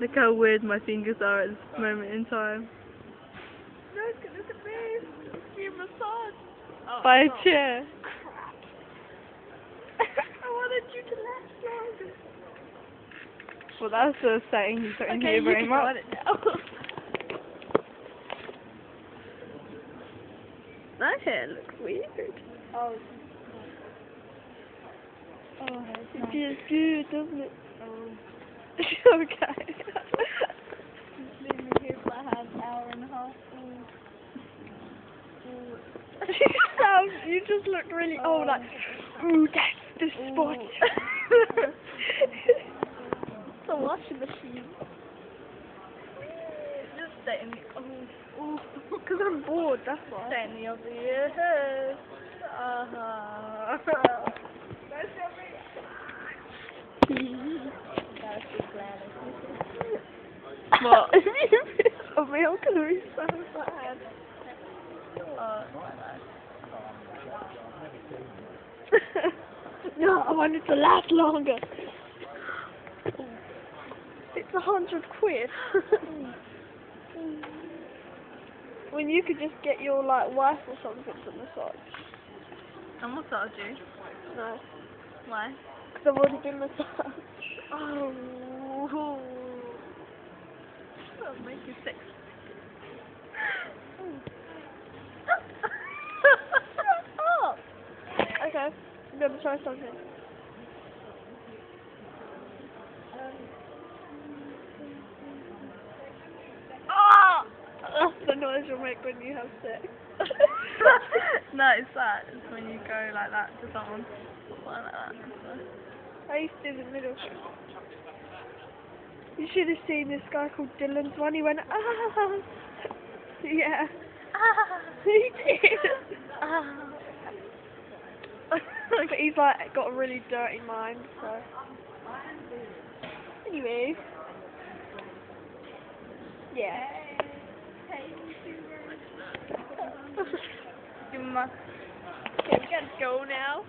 Look how weird my fingers are at this moment in time. Look, look at this. Give massage. Oh, By a oh, chair. I wanted you to last longer. Well, that's a saying you don't Okay, hear you very can much. go on it now. My hair looks weird. Oh, Oh, it feels good, doesn't it? Oh. okay. Me here for like an hour and a half. Sounds, you just look really Oh. old, like, ooh, that's the spot. it's a washing machine. Just stay in the oh, Because I'm bored, that's why. stay in the your head. Uh-huh. That's That's just glad What? me, I'm be so sad. Oh, no, I want it to last longer. It's a hundred quid. when you could just get your like wife or something to massage. I'm massage you. No, Why? because I've already been massaged. Oh. Make you sick. oh. Okay, I'm gonna try something. That's the noise you'll make when you have sex. no, it's that. It's when you go like that to someone. Like that. I used to do the middle. You should have seen this guy called Dylan's one. He went, ah. Yeah. Ah. He did. Ah. but he's like got a really dirty mind, so. Anyway. Yeah. Me my. Okay, we gotta go now.